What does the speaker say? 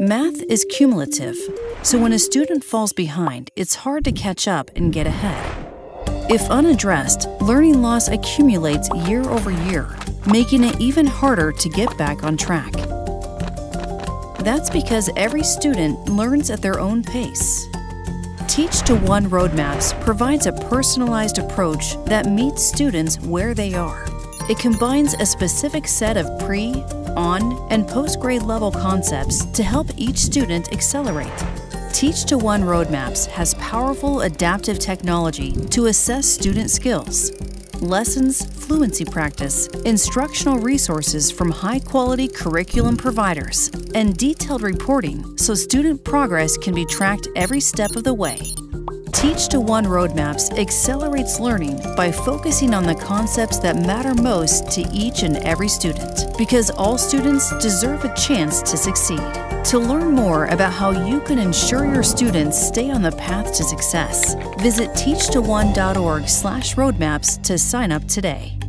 Math is cumulative, so when a student falls behind, it's hard to catch up and get ahead. If unaddressed, learning loss accumulates year over year, making it even harder to get back on track. That's because every student learns at their own pace. Teach to One Roadmaps provides a personalized approach that meets students where they are. It combines a specific set of pre, on, and post grade level concepts to help each student accelerate. Teach to One Roadmaps has powerful adaptive technology to assess student skills. Lessons, fluency practice, instructional resources from high quality curriculum providers, and detailed reporting so student progress can be tracked every step of the way. Teach to One Roadmaps accelerates learning by focusing on the concepts that matter most to each and every student, because all students deserve a chance to succeed. To learn more about how you can ensure your students stay on the path to success, visit teachtoone.org/roadmaps to sign up today.